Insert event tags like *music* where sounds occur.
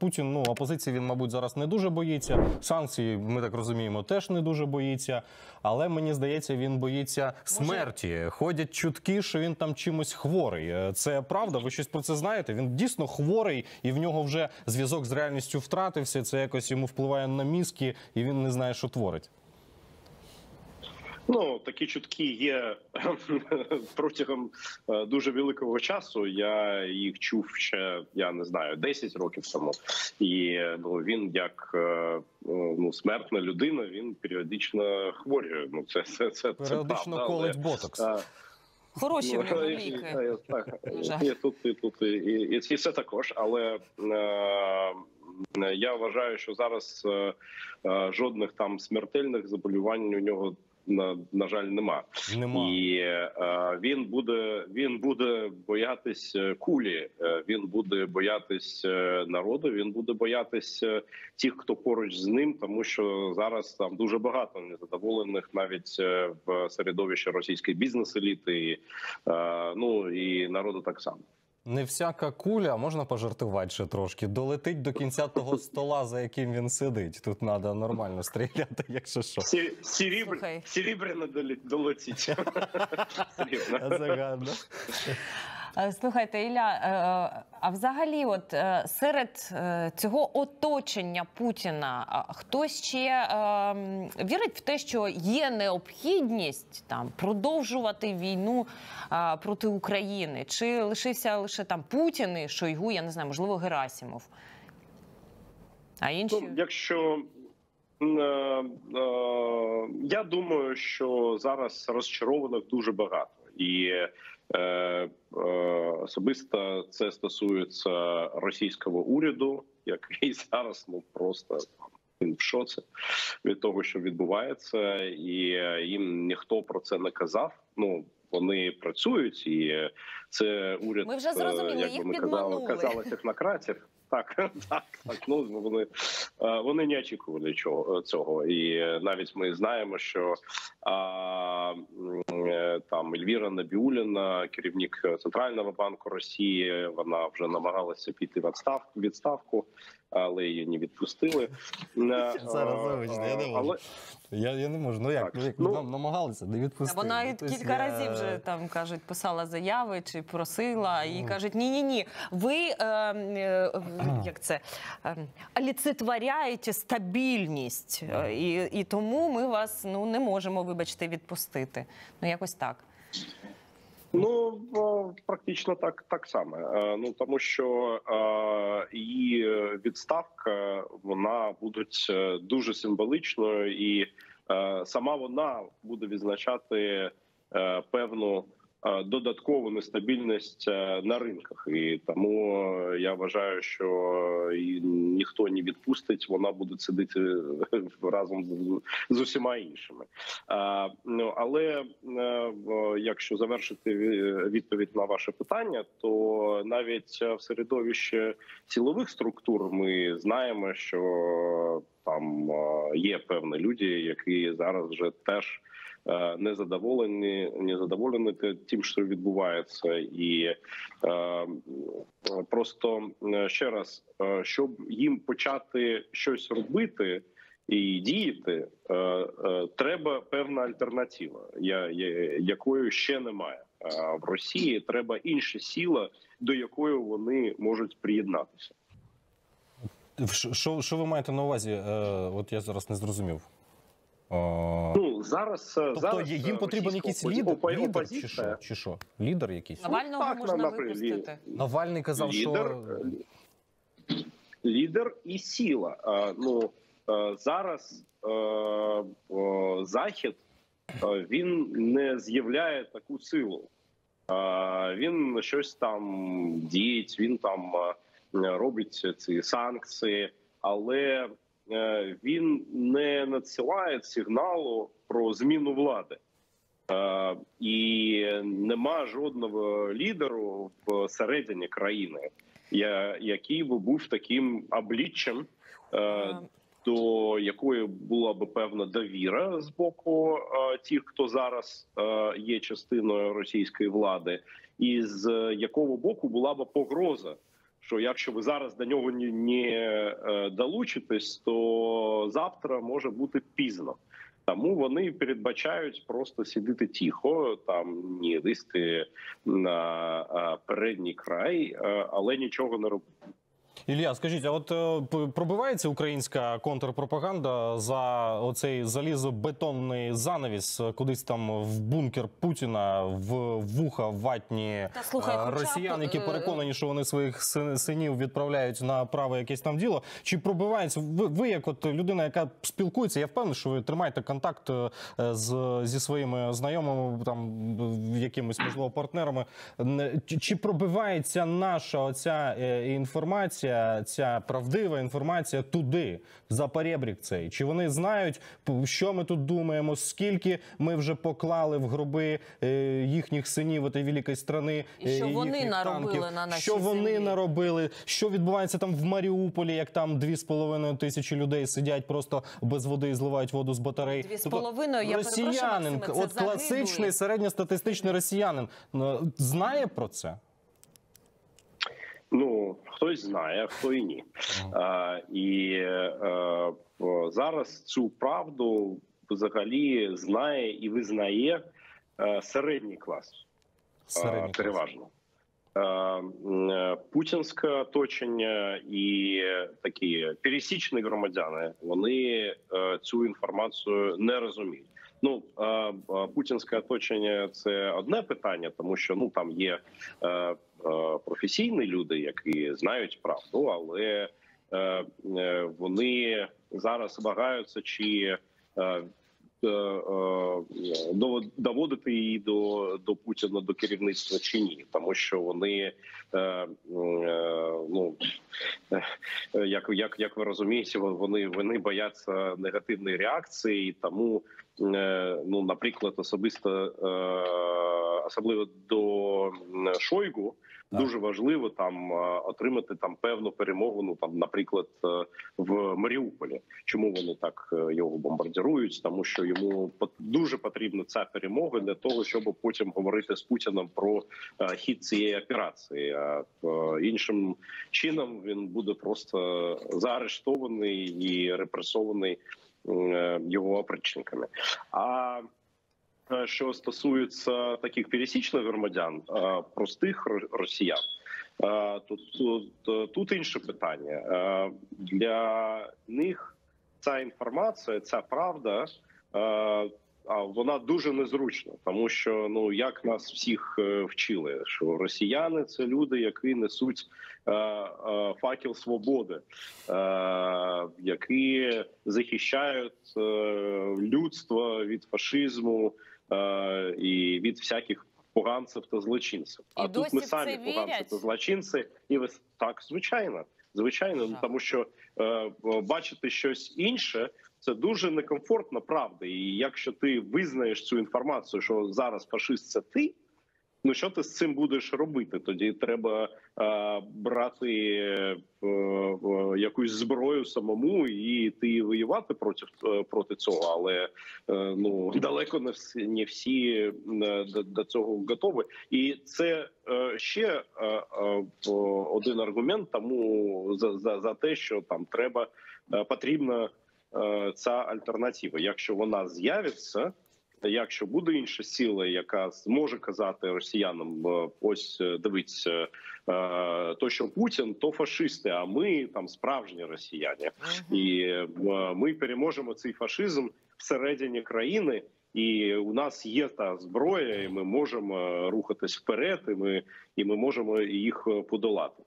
Путін, ну опозиції він, мабуть, зараз не дуже боїться. Санкції, ми так розуміємо, теж не дуже боїться. Але мені здається, він боїться смерті. Ходять чутки, що він там чимось хворий. Е, Це правда? Ви щось про це знаєте? Він дійсно хворий, і в нього вже зв'язок з реальністю втратився. Це якось йому впливає на мізки, і він не знає, що творить. Ну такі чутки є *clears throat* протягом е, дуже великого часу. Я їх чув ще я не знаю 10 років тому, і е, ну він як е, ну смертна людина. Він періодично хворює. Ну це це це, це Періодично правда, колить але, ботокс. Хороші в нього Ну, і- ліки. і- тут, і тут і, і, і це також, але е, я вважаю, що зараз е, е, жодних там смертельних заболівань у нього на, на жаль нема. Нема. І е, він буде він буде боятись е, кулі, е, він буде боятись е, народу. Він буде боятись тих, хто поруч з ним, тому що зараз там дуже багато незадоволених навіть в середовищі російської бізнес-еліти. І, е, ну і народу так само. Не всяка куля, можна пожартувати ще трошки. Долетить до кінця того стола, за яким він сидить. Тут треба нормально стріляти, якщо що. Сі- Сірібряно Слухай. Серебряно долі- *laughs* Е, Слухайте, Ілля, е, а взагалі, от е, серед е, цього оточення Путіна, хтось ще е, вірить в те, що є необхідність там продовжувати війну е, проти України? Чи лишився лише там Путін і Шойгу, я не знаю, можливо, Герасімов? А інші Ну, якщо е, е, я думаю, що зараз розчарованих дуже багато, і е, е, особисто це стосується російського уряду, який *laughs* зараз ну просто він в шоці від того, що відбувається, і е, їм ніхто про це не казав. Ну вони працюють, і це уряд Ми вже е, зрозуміли, як їх би ми казали, казали технократів. *laughs* Так, так, так. Ну вони е, вони не очікували чого цього, і е, навіть ми знаємо, що а, е, там Ельвіра Набіуліна, керівник центрального банку Росії, вона вже намагалася піти в відставку відставку, але її не відпустили. *laughs* Е, Зараз, не можу. але Я, я не можу. Ну як? Так, Ну, як ну- нам намагалися, не Та відпустили. Вона тобто кілька я- разів вже там кажуть, писала заяви чи просила, і Ну. кажуть: ні, ні, ні, ви е, е, як це е, олицетворяєте стабільність, е, і, і тому ми вас ну не можемо, вибачте, відпустити. Ну якось так. Ну практично так так само. Е, Ну тому що е, її відставка вона буде дуже символичною, і е, сама вона буде відзначати певну. Е, Додаткову нестабільність е, на ринках, і тому е, я вважаю, що ніхто не відпустить. Вона буде сидіти разом з, усіма іншими. Ну але якщо завершити відповідь на ваше питання, то навіть в середовищі силових структур ми знаємо, що там є певні люди, які зараз вже теж. Е, Незадоволені, незадоволені те- тим, що відбувається, і е, просто е, ще раз, е, щоб їм почати щось робити, і діяти, е, е, треба певна альтернатива, я, я, якої ще немає Е, в Росії. Треба інша сила, до якої вони можуть приєднатися. Що- Що, що ви маєте на увазі? Е, от я зараз не зрозумів. Е, Ну зараз е, тобто зараз їм потрібен якийсь лідер, опо- лідер чи що? Чи що? Лідер якийсь? Навального так, можна наприклад, випустити. Навальний казав, лідер, що лідер і сила. Е, Ну е, зараз е, о, захід е, він не з'являє таку силу. Е, Він щось там діють, він там е, робить ці санкції, але е, він не надсилає сигналу про зміну влади. Е, І нема жодного лідеру всередині країни, який би був таким обличчям, е, Е, до якої була би певна довіра з боку е, тих, хто зараз е, є частиною російської влади, і з якого боку була б погроза, що якщо ви зараз до нього не, не долучитесь, то завтра може бути пізно. Тому вони передбачають просто сидіти тихо, там ні лізти на е, передній край, е, але нічого не робити. Ілля, скажіть, а от е, пробивається українська контрпропаганда за оцей залізобетонний занавіс кудись там в бункер Путіна в вуха ватні Та, слухай, е, хоча б, які е, переконані, що вони своїх син- синів відправляють на праве якесь там діло. Чи пробивається ви, ви як от людина, яка спілкується? Я впевнений, що ви тримаєте контакт з зі своїми знайомими, там якимись можливо партнерами. Не- Чи, пробивається наша оця інформація, ця правдива інформація туди, за перебрік цей? Чи вони знають, що ми тут думаємо, скільки ми вже поклали в гроби е, їхніх синів цієї великої страни? І що е, вони наробили танків, на нашій що вони землі? наробили, що відбувається там в Маріуполі, як там дві з половиною тисячі людей сидять просто без води і зливають воду з батарей. Дві з Тобто половиною, я росіянин, Максиме, це от класичний середньостатистичний росіянин е, знає про це. Ну хтось знає, а хто і ні. А, і е, о, зараз цю правду взагалі знає і визнає е, середній клас. Середній Е, клас. переважно. Е, е, Путінське оточення і такі пересічні громадяни вони е, цю інформацію не розуміють. Ну путінське оточення це одне питання, тому що ну там є е, е, професійні люди, які знають правду, але е, вони зараз вагаються чи. дов- доводити її до, до Путіна до керівництва чи ні, тому що вони ну як, як, як ви розумієте, вони, вони бояться негативної реакції, тому ну, наприклад, особисто е, особливо до Шойгу. Так. Дуже важливо там е, отримати там певну перемогу. Ну там, наприклад, е, в Маріуполі. Чому вони так е, його бомбардирують? Тому що йому дуже потрібна ця перемога для того, щоб потім говорити з Путіним про е, хід цієї операції. А е, іншим чином він буде просто заарештований і репресований його опричниками. А що стосується таких пересічних громадян, е, простих ро- росіян. Тут, тут, тут інше питання для них. Ця інформація, ця правда, вона дуже незручна, тому що ну як нас всіх е, вчили, що росіяни це люди, які несуть е, е, факел свободи, е, які захищають е, людство від фашизму е, і від всяких поганців та злочинців. І а тут досі ми самі поганці та злочинці, і ви так звичайно, звичайно, ну, тому що е, бачити щось інше. Це дуже некомфортна правда. І якщо ти визнаєш цю інформацію, що зараз фашист це ти, ну що ти з цим будеш робити? Тоді треба е, брати е, е, якусь зброю самому і йти воювати проти е, проти цього. Але е, ну *laughs* далеко не всі не всі е, до, до цього готові. І це ще один аргумент тому за, за, за те, що там треба потрібна е, ця альтернатива. Якщо вона з'явиться. Якщо буде інша сила, яка зможе казати росіянам, е, ось е, дивіться, е, то що Путін, то фашисти, а ми там справжні росіяни, і е, ми переможемо цей фашизм всередині країни. І у нас є та зброя, і ми можемо рухатись вперед, і ми і ми можемо їх подолати.